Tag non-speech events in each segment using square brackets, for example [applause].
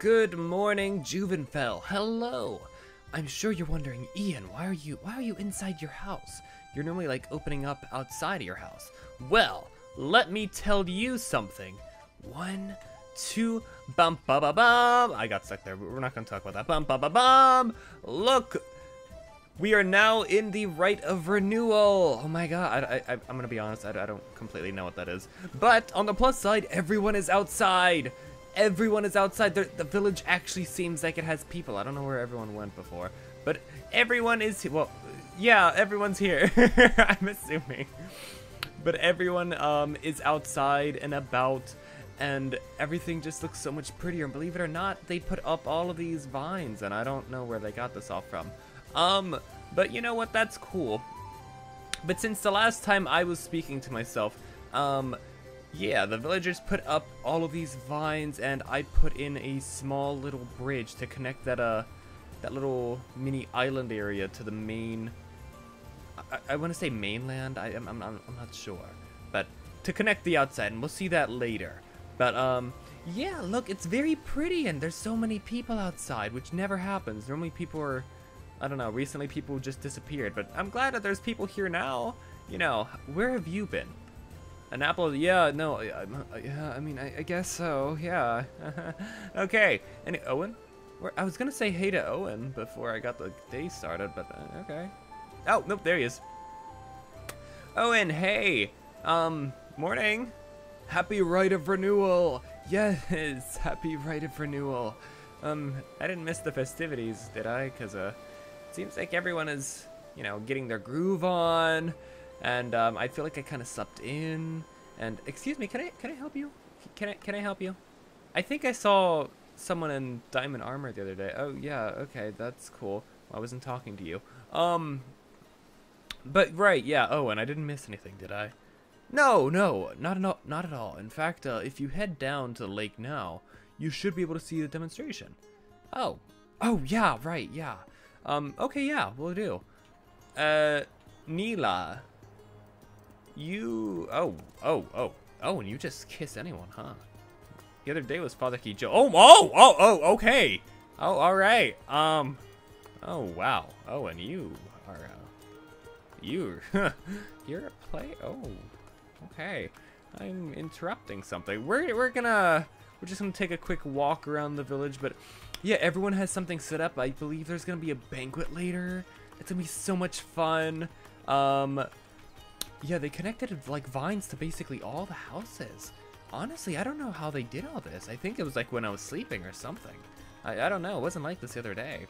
Good morning, Juvenfell. Hello. I'm sure you're wondering, Ian, why are you why are you inside your house? You're normally like opening up outside of your house. Well, let me tell you something. One, two, bum ba ba bum. I got stuck there, but we're not gonna talk about that. Bum ba ba bum. Look, we are now in the rite of renewal. Oh my god, I, I, I'm gonna be honest, I, I don't completely know what that is. But on the plus side, everyone is outside. Everyone is outside. The, the village actually seems like it has people. I don't know where everyone went before, but everyone is, here. well, yeah, everyone's here. [laughs] I'm assuming. But everyone um, is outside and about, and everything just looks so much prettier. And believe it or not, they put up all of these vines, and I don't know where they got this all from. Um, but you know what? That's cool. But since the last time I was speaking to myself, um, yeah, the villagers put up all of these vines, and I put in a small little bridge to connect that uh, that little mini island area to the main. I, I want to say mainland. I I'm, I'm, I'm not sure, but to connect the outside, and we'll see that later. But um, yeah, look, it's very pretty, and there's so many people outside, which never happens. Normally, people are, I don't know. Recently, people just disappeared, but I'm glad that there's people here now. You know, where have you been? An apple? Yeah, no, uh, yeah. I mean, I, I guess so. Yeah. [laughs] okay. Any Owen? Where, I was gonna say hey to Owen before I got the day started, but uh, okay. Oh, nope, there he is. Owen, hey. Um, morning. Happy Rite of Renewal. Yes, [laughs] happy Rite of Renewal. Um, I didn't miss the festivities, did I? Cause uh, seems like everyone is, you know, getting their groove on, and um, I feel like I kind of slept in. And excuse me, can I can I help you? Can I can I help you? I think I saw someone in diamond armor the other day. Oh yeah, okay, that's cool. I wasn't talking to you. Um, but right, yeah. Oh, and I didn't miss anything, did I? No, no, not at all. Not at all. In fact, uh, if you head down to the lake now, you should be able to see the demonstration. Oh, oh yeah, right, yeah. Um, okay, yeah, we'll do. Uh, Neela, you. Oh, oh, oh, oh, and you just kiss anyone, huh? The other day was Father Kijo. Oh, oh, oh, oh, okay. Oh, all right. Um, oh wow. Oh, and you are. Uh, you, [laughs] you're a play. Oh, okay. I'm interrupting something. We're we're gonna we're just gonna take a quick walk around the village, but yeah, everyone has something set up. I believe there's gonna be a banquet later. It's gonna be so much fun. Um, yeah, they connected like vines to basically all the houses. Honestly, I don't know how they did all this. I think it was like when I was sleeping or something. I, I don't know. It wasn't like this the other day.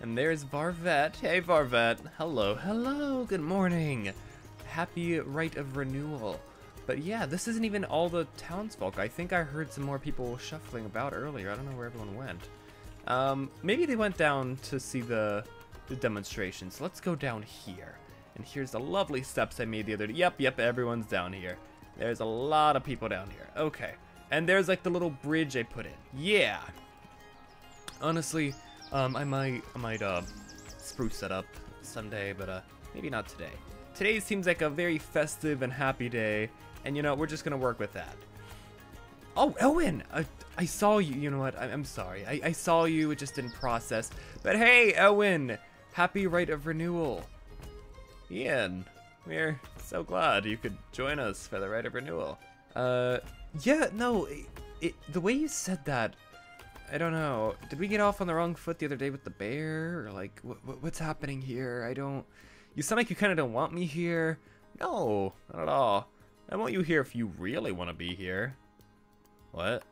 And there's Varvet. Hey, Varvet. Hello, hello. Good morning. Happy Rite of Renewal. But yeah, this isn't even all the townsfolk. I think I heard some more people shuffling about earlier. I don't know where everyone went. Um, maybe they went down to see the, the demonstrations. Let's go down here. And here's the lovely steps I made the other day. Yep, yep, everyone's down here. There's a lot of people down here. Okay. And there's like the little bridge I put in. Yeah. Honestly, um, I might, I might, uh, spruce that up someday, but, uh, maybe not today. Today seems like a very festive and happy day, and you know, we're just gonna work with that. Oh, Owen! I, I saw you, you know what, I, I'm sorry. I, I saw you, it just didn't process. But hey, Owen! Happy Rite of Renewal. Ian, we're so glad you could join us for the Rite of Renewal. Uh, yeah, no, it, it, the way you said that, I don't know. Did we get off on the wrong foot the other day with the bear? Or like, what, what's happening here? I don't. You sound like you kind of don't want me here. No, not at all. I want you here if you really want to be here. What?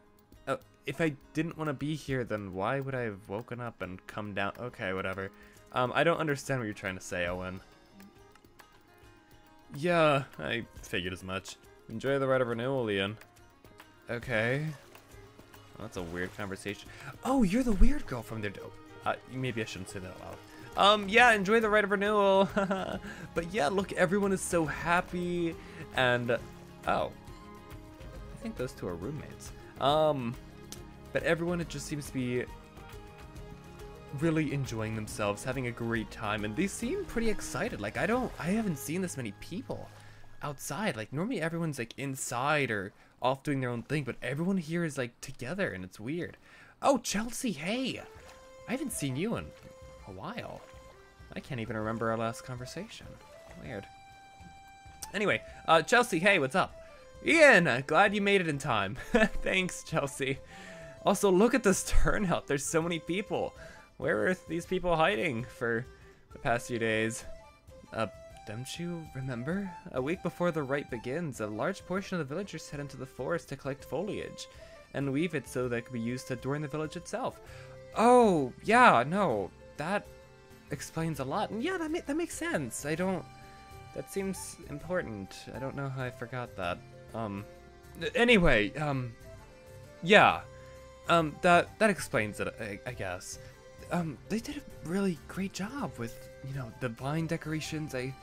Oh, if I didn't want to be here, then why would I have woken up and come down? Okay, whatever. Um, I don't understand what you're trying to say, Owen. Yeah, I figured as much. Enjoy the rite of renewal, Ian. Okay. Well, that's a weird conversation. Oh, you're the weird girl from there. Uh, maybe I shouldn't say that out loud. Um, yeah, enjoy the rite of renewal. [laughs] but yeah, look, everyone is so happy. And, oh. I think those two are roommates. Um, but everyone, it just seems to be really enjoying themselves, having a great time, and they seem pretty excited. Like, I don't, I haven't seen this many people outside. Like, normally everyone's like inside or off doing their own thing, but everyone here is like together and it's weird. Oh, Chelsea, hey! I haven't seen you in a while. I can't even remember our last conversation. Weird. Anyway, uh, Chelsea, hey, what's up? Ian, glad you made it in time. [laughs] Thanks, Chelsea. Also, look at this [laughs] turnout. There's so many people. Where are these people hiding for the past few days? Uh, don't you remember? A week before the rite begins, a large portion of the villagers head into the forest to collect foliage and weave it so that it can be used to adorn the village itself. Oh, yeah, no, that explains a lot. And yeah, that, ma that makes sense. I don't... That seems important. I don't know how I forgot that. Um, anyway, um, yeah. Um, that, that explains it, I, I guess. Um, they did a really great job with, you know, the vine decorations. I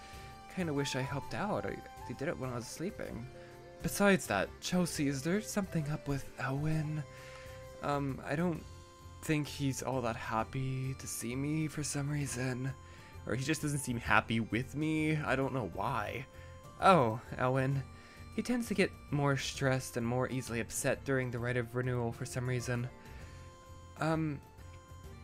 kind of wish I helped out. I, they did it when I was sleeping. Besides that, Chelsea, is there something up with Elwyn? Um, I don't think he's all that happy to see me for some reason. Or he just doesn't seem happy with me. I don't know why. Oh, Elwyn. He tends to get more stressed and more easily upset during the rite of renewal for some reason. Um,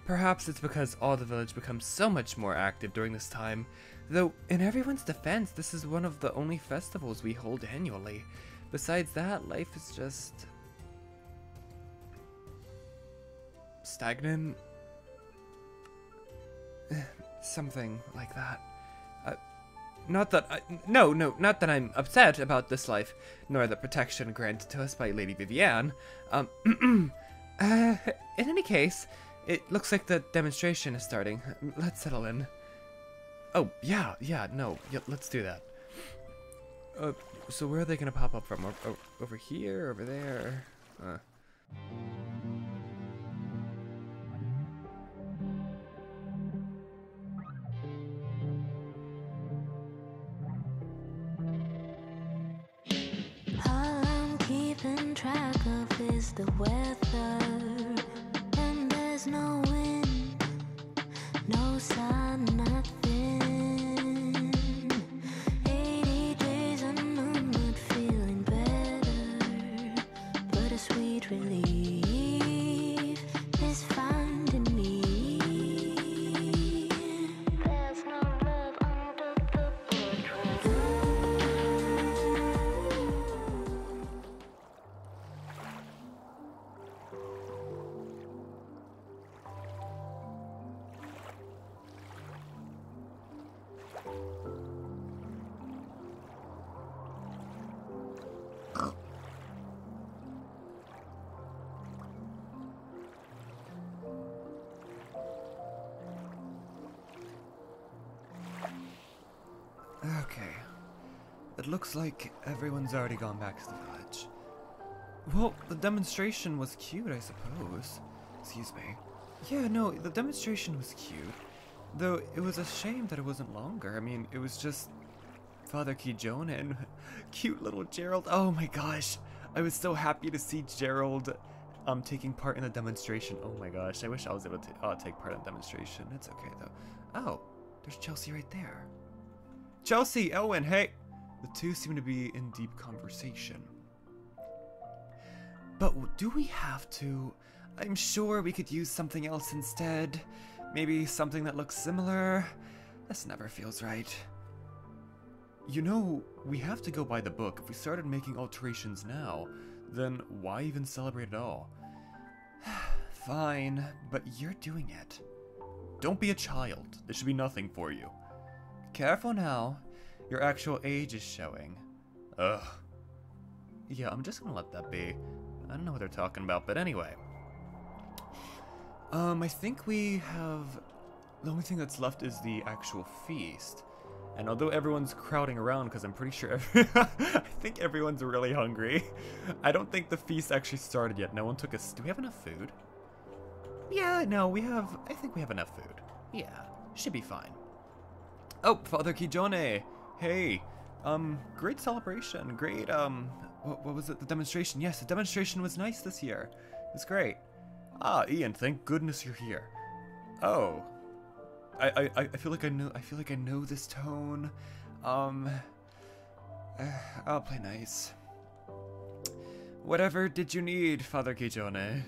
perhaps it's because all the village becomes so much more active during this time. Though, in everyone's defense, this is one of the only festivals we hold annually. Besides that, life is just... stagnant? [sighs] Something like that. Uh, not that I, no, no, not that I'm upset about this life, nor the protection granted to us by Lady Vivienne. Um, [clears throat] uh, in any case, it looks like the demonstration is starting. Let's settle in. Oh, yeah, yeah, no, yeah, let's do that. Uh, so where are they gonna pop up from? Over, over here? Over there? Uh. All I'm keeping track of is the looks like everyone's already gone back to the village. Well, the demonstration was cute, I suppose. Excuse me. Yeah, no, the demonstration was cute. Though it was a shame that it wasn't longer. I mean, it was just Father Kijone and [laughs] cute little Gerald. Oh my gosh. I was so happy to see Gerald um taking part in the demonstration. Oh my gosh. I wish I was able to uh, take part in the demonstration. It's okay though. Oh, there's Chelsea right there. Chelsea, Owen, hey! The two seem to be in deep conversation. But do we have to? I'm sure we could use something else instead. Maybe something that looks similar. This never feels right. You know, we have to go by the book. If we started making alterations now, then why even celebrate at all? [sighs] Fine, but you're doing it. Don't be a child. This should be nothing for you. Careful now. Your actual age is showing. Ugh. Yeah, I'm just gonna let that be. I don't know what they're talking about, but anyway. Um, I think we have... The only thing that's left is the actual feast. And although everyone's crowding around, because I'm pretty sure every [laughs] I think everyone's really hungry. I don't think the feast actually started yet. No one took us. Do we have enough food? Yeah, no, we have... I think we have enough food. Yeah, should be fine. Oh, Father Kijone. Hey. Um, great celebration. Great, um, what, what was it? The demonstration. Yes, the demonstration was nice this year. It was great. Ah, Ian, thank goodness you're here. Oh. I, I, I feel like I know, I feel like I know this tone. Um, uh, I'll play nice. Whatever did you need, Father Kijone?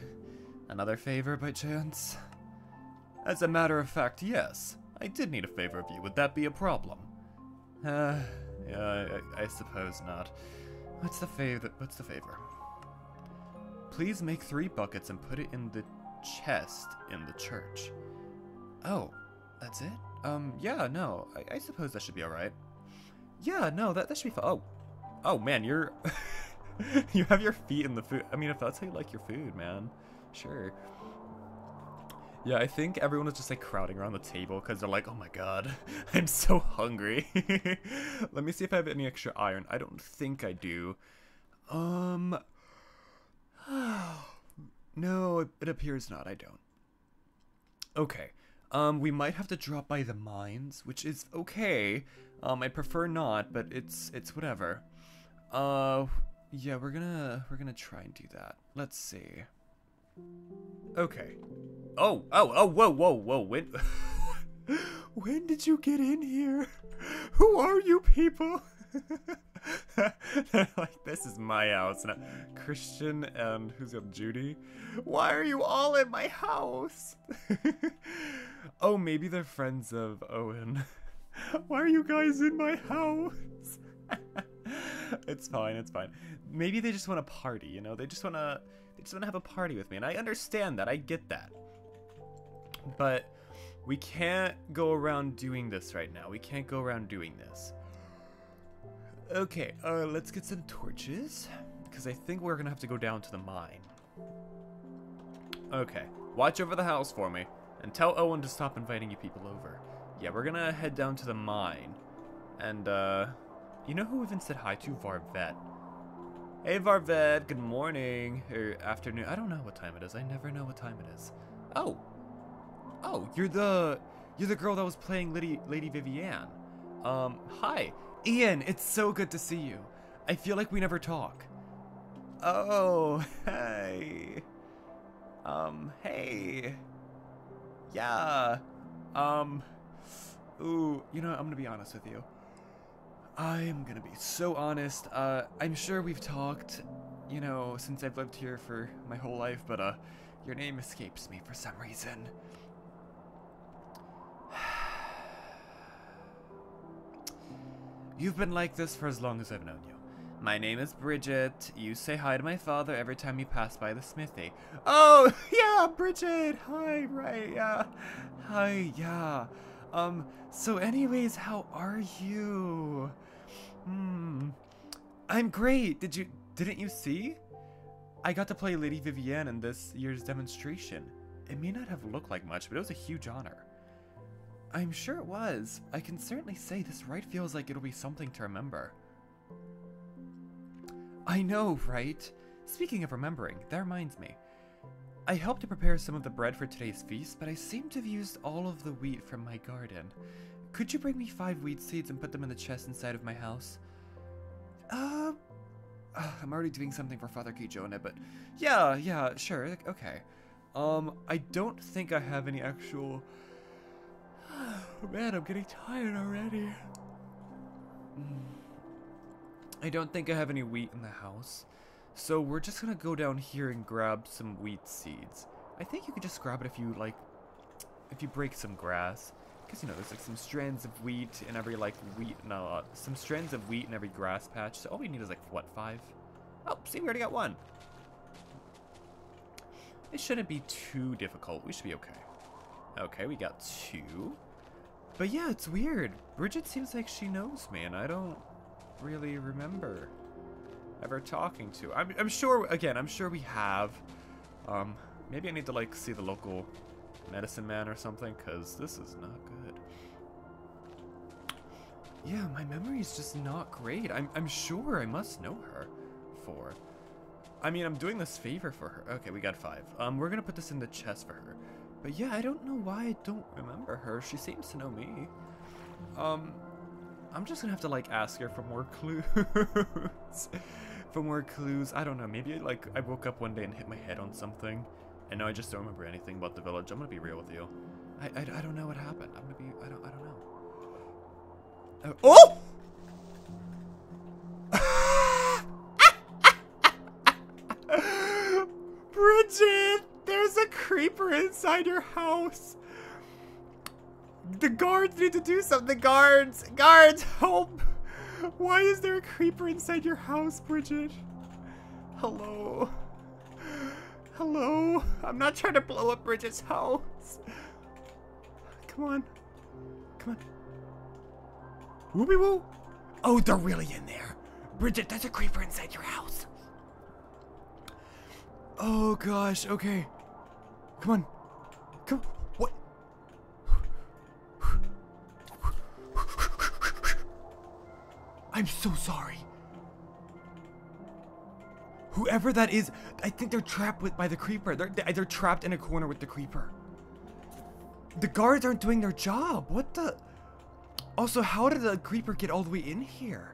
Another favor by chance? As a matter of fact, yes. I did need a favor of you. Would that be a problem? Uh, yeah, I, I suppose not. What's the favor? What's the favor? Please make three buckets and put it in the chest in the church. Oh, that's it? Um, yeah, no, I, I suppose that should be alright. Yeah, no, that, that should be fine. Oh, oh man, you're... [laughs] you have your feet in the food. I mean, if that's how you like your food, man, sure. Yeah, I think everyone is just like crowding around the table because they're like, oh my god, [laughs] I'm so hungry. [laughs] Let me see if I have any extra iron. I don't think I do. Um, [sighs] no, it, appears not. I don't. Okay. Um, we might have to drop by the mines, which is okay. Um, I prefer not, but it's it's whatever. Uh, yeah, we're gonna we're gonna try and do that. Let's see. Okay. Oh, oh, oh, whoa, whoa, whoa, when... [laughs] when did you get in here? Who are you people? [laughs] like, this is my house. Now, Christian and who's got Judy? Why are you all in my house? [laughs] oh, maybe they're friends of Owen. Why are you guys in my house? it's fine, it's fine. Maybe they just want to party, you know? They just want to they just want to have a party with me, and I understand that. I get that. But we can't go around doing this right now. We can't go around doing this. Okay, uh, let's get some torches, because I think we're gonna have to go down to the mine. Okay, watch over the house for me, and tell Owen to stop inviting you people over. Yeah, we're gonna head down to the mine, and, uh, you know who even said hi to? Varvet. Hey Varvet, good morning, or afternoon. I don't know what time it is. I never know what time it is. Oh. Oh, you're the you're the girl that was playing Lady Lady Vivienne. Um, hi. Ian, it's so good to see you. I feel like we never talk. Oh, [laughs] hey. Um, hey. Yeah. Um, ooh, you know, I'm gonna be honest with you. I'm gonna be so honest. Uh, I'm sure we've talked, you know, since I've lived here for my whole life, but uh, your name escapes me for some reason. [sighs] You've been like this for as long as I've known you. My name is Bridget. You say hi to my father every time you pass by the smithy. Oh, [laughs] yeah, Bridget. Hi, right, yeah. Hi, yeah. Um, so anyways, how are you? Hmm. I'm great. Did you didn't you see? I got to play Lady Vivienne in this year's demonstration. It may not have looked like much, but it was a huge honor. I'm sure it was. I can certainly say this rite feels like it'll be something to remember. I know, right? Speaking of remembering, that reminds me. I helped to prepare some of the bread for today's feast, but I seem to have used all of the wheat from my garden. Could you bring me five wheat seeds and put them in the chest inside of my house? Uh, uh I'm already doing something for Father Kijone, but yeah, yeah, sure, okay. Um, I don't think I have any actual... [sighs] Man, I'm getting tired already. Mm. I don't think I have any wheat in the house. So we're just gonna go down here and grab some wheat seeds. I think you could just grab it if you like, if you break some grass. Because, you know, there's like some strands of wheat in every like wheat, no, uh, some strands of wheat in every grass patch. So all we need is like, what, five? Oh, see, we already got one. It shouldn't be too difficult. We should be okay. Okay, we got two. But yeah, it's weird. Bridget seems like she knows me, and I don't really remember ever talking to. I'm, I'm sure, again, I'm sure we have. Um, maybe I need to, like, see the local medicine man or something, because this is not good. Yeah, my memory is just not great. I'm, I'm sure I must know her for. I mean, I'm doing this favor for her. Okay, we got five. Um, we're gonna put this in the chest for her. But yeah, I don't know why I don't remember her. She seems to know me. Um, I'm just gonna have to like ask her for more [laughs] clues. for more clues. I don't know. Maybe like I woke up one day and hit my head on something, and now I just don't remember anything about the village. I'm gonna be real with you. I, I, I don't know what happened. I'm gonna be. I don't. I don't Oh! Bridget, there's a creeper inside your house. The guards need to do something. Guards, guards, help. Why is there a creeper inside your house, Bridget? Hello. Hello. I'm not trying to blow up Bridget's house. Come on. Come on. Whoopie woo. Oh, they're really in there. Bridget, there's a creeper inside your house. Oh gosh, okay. Come on. Come What? I'm so sorry. Whoever that is, I think they're trapped with by the creeper. They're they're trapped in a corner with the creeper. The guards aren't doing their job. What the? Also, how did the creeper get all the way in here?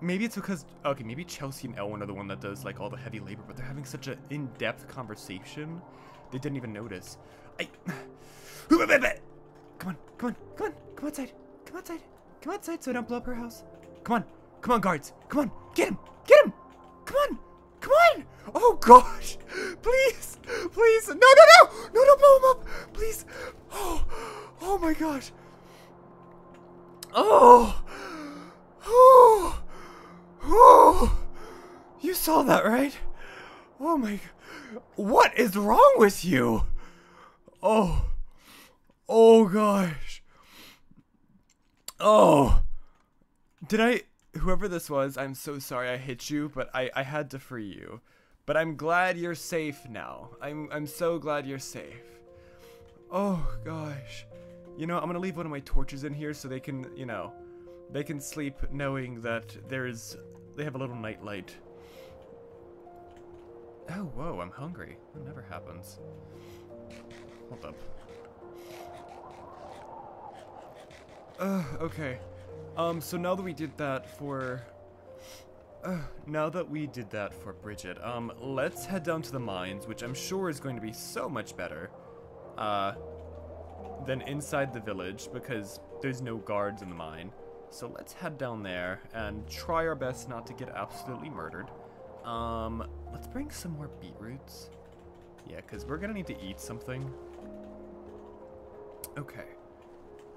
Maybe it's because okay, maybe Chelsea and Elwyn are the one that does like all the heavy labor, but they're having such an in-depth conversation, they didn't even notice. I. [sighs] Come on, come on, come on, come outside, come outside, come outside, so I don't blow up her house. Come on, come on, guards, come on, get him, get him, come on, come on. Oh gosh, [laughs] please, please, no, no, no, no, don't blow him up, please. Oh, oh my gosh. Oh, oh. [gasps] Oh, you saw that, right? Oh my, what is wrong with you? Oh, oh gosh. Oh, did I, whoever this was, I'm so sorry I hit you, but I, I had to free you. But I'm glad you're safe now. I'm, I'm so glad you're safe. Oh gosh. You know, I'm gonna leave one of my torches in here so they can, you know, they can sleep knowing that there is they have a little night light. Oh, whoa, I'm hungry. That never happens. Hold up. Okay. Um, so now that we did that for... Uh, now that we did that for Bridget, um, let's head down to the mines, which I'm sure is going to be so much better, uh, than inside the village, because there's no guards in the mine. So let's head down there and try our best not to get absolutely murdered. Um, let's bring some more beetroots. Yeah, because we're going to need to eat something. Okay.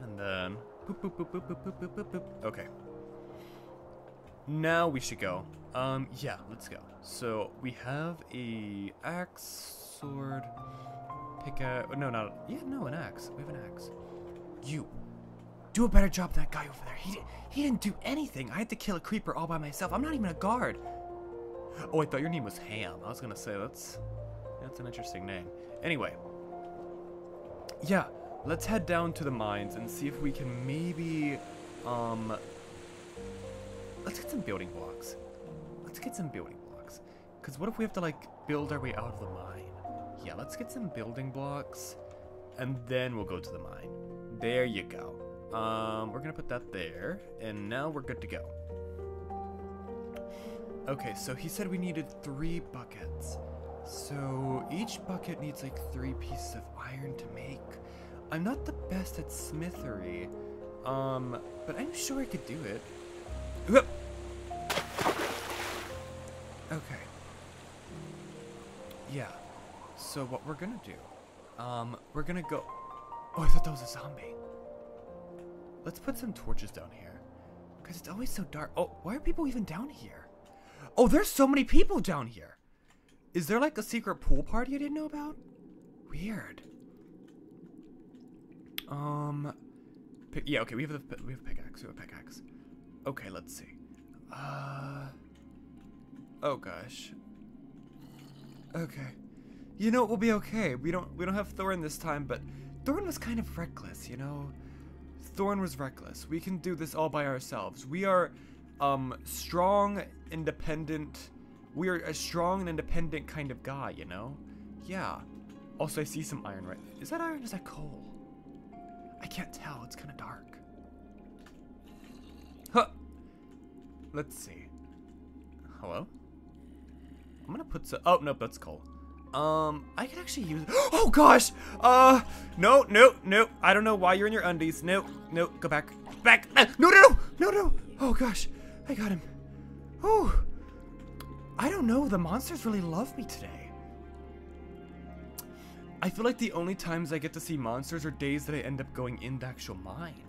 And then... Boop, boop, boop, boop, boop, boop, boop, boop. Okay. Now we should go. Um, yeah, let's go. So, we have a axe, sword, pickaxe... No, not... Yeah, no, an axe. We have an axe. You do a better job than that guy over there. He, he didn't do anything. I had to kill a creeper all by myself. I'm not even a guard. Oh, I thought your name was Ham. I was gonna say that's that's an interesting name. Anyway, yeah, let's head down to the mines and see if we can maybe um let's get some building blocks. Let's get some building blocks. Cause what if we have to like build our way out of the mine? Yeah, let's get some building blocks and then we'll go to the mine. There you go. Um, we're gonna put that there, and now we're good to go. Okay, so he said we needed three buckets. So each bucket needs like three pieces of iron to make. I'm not the best at smithery, um, but I'm sure I could do it. Okay. Yeah. So what we're gonna do, um, we're gonna go. Oh, I thought that was a zombie. Let's put some torches down here. Because it's always so dark. Oh, why are people even down here? Oh, there's so many people down here. Is there like a secret pool party I didn't know about? Weird. Um, yeah, okay, we have the we have a pickaxe. We have a pickaxe. Okay, let's see. Uh, oh gosh. Okay, you know we'll be okay. We don't we don't have Thorn this time, but Thorn was kind of reckless, you know. Thorn was reckless. We can do this all by ourselves. We are um strong, independent. We are a strong and independent kind of guy, you know? Yeah. Also, I see some iron right. Is that iron? Is that coal? I can't tell. It's kind of dark. Huh. Let's see. Hello? I'm gonna put some. Oh, nope, that's coal. Um, I could actually use. [gasps] Oh gosh! Uh, no, no, no. I don't know why you're in your undies. No, no, go back, back. Ah, no, no, no, no, no. Oh gosh, I got him. Oh, I don't know. The monsters really love me today. I feel like the only times I get to see monsters are days that I end up going in the actual mine.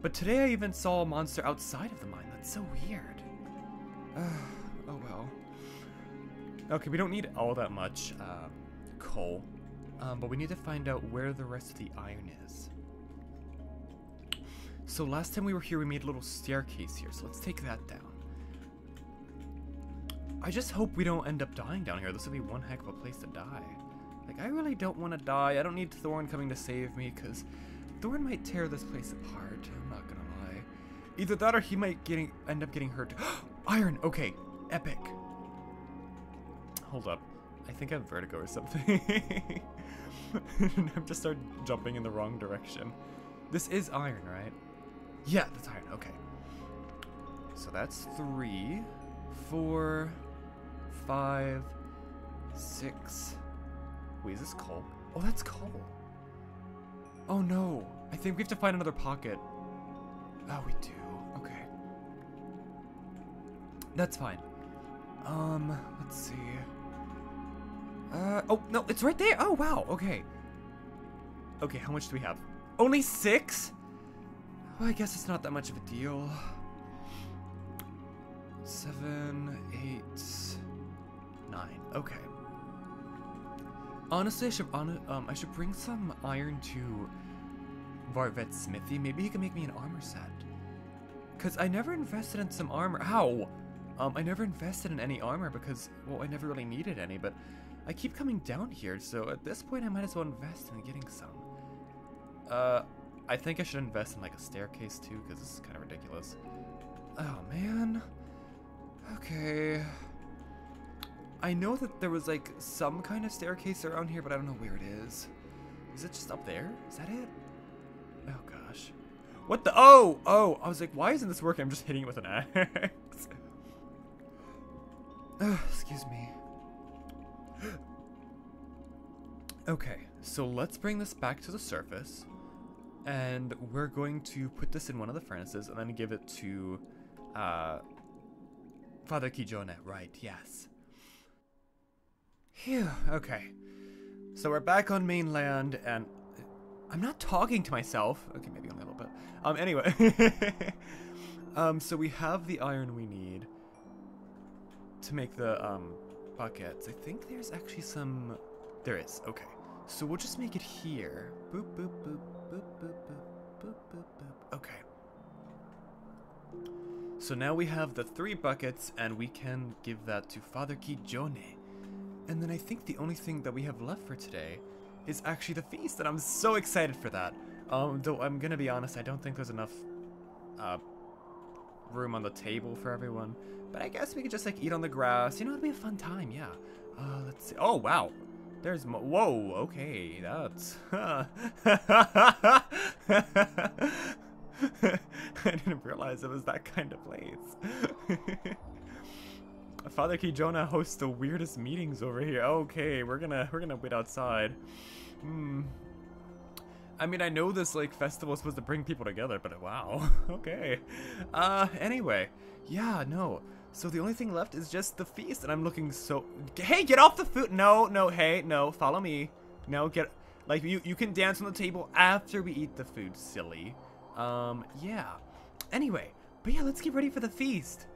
But today I even saw a monster outside of the mine. That's so weird. [sighs] oh well. Okay, we don't need all that much uh, coal. Um, but we need to find out where the rest of the iron is. So last time we were here, we made a little staircase here. So let's take that down. I just hope we don't end up dying down here. This would be one heck of a place to die. Like, I really don't want to die. I don't need Thorn coming to save me, because Thorn might tear this place apart. I'm not gonna lie. Either that or he might getting end up getting hurt. [gasps] Iron! Okay. Epic. Hold up. I think I have vertigo or something. [laughs] I've just started jumping in the wrong direction. This is iron, right? Yeah, that's iron. Okay. So that's three, four, five, six. Wait, is this coal? Oh, that's coal. Oh no. I think we have to find another pocket. Oh, we do. Okay. That's fine. Um, let's see. Uh, oh, no, it's right there. Oh, wow. Okay. Okay, how much do we have? Only six? Well, I guess it's not that much of a deal. Seven, eight, nine. Okay. Honestly, I should um I should bring some iron to Varvet's smithy. Maybe he can make me an armor set. Cause I never invested in some armor. How? Um, I never invested in any armor because well, I never really needed any. But I keep coming down here, so at this point, I might as well invest in getting some. Uh, I think I should invest in like a staircase too, because this is kind of ridiculous. Oh man. Okay. I know that there was like some kind of staircase around here, but I don't know where it is. Is it just up there? Is that it? Oh gosh. What the? Oh, oh, I was like, why isn't this working? I'm just hitting it with an [laughs] axe. excuse me. Okay, so let's bring this back to the surface. And we're going to put this in one of the furnaces and then give it to uh, Father Kijone. Right, yes. Phew, okay. So we're back on mainland and I'm not talking to myself. Okay, maybe only a little bit. Um, anyway. [laughs] um, so we have the iron we need to make the, um, buckets. I think there's actually some... There is, okay. So we'll just make it here. Boop, boop, boop, boop, boop, boop, boop, boop, boop. Okay. So now we have the three buckets and we can give that to Father Kijone. And then I think the only thing that we have left for today is actually the feast, and I'm so excited for that. Um, though I'm gonna be honest, I don't think there's enough uh, room on the table for everyone. But I guess we could just like eat on the grass. You know, it'd be a fun time. Yeah. Uh, let's see. Oh wow. There's mo- whoa. Okay, that's. [laughs] I didn't realize it was that kind of place. [laughs] Father Kijone hosts the weirdest meetings over here. Okay, we're gonna we're gonna wait outside. Hmm. I mean, I know this like festival is supposed to bring people together, but wow. [laughs] okay. Uh, anyway, yeah, no. So the only thing left is just the feast, and I'm looking so. Hey, get off the food! No, no, hey, no, follow me. No, get like you you can dance on the table after we eat the food, silly. Um, yeah. Anyway, but yeah, let's get ready for the feast.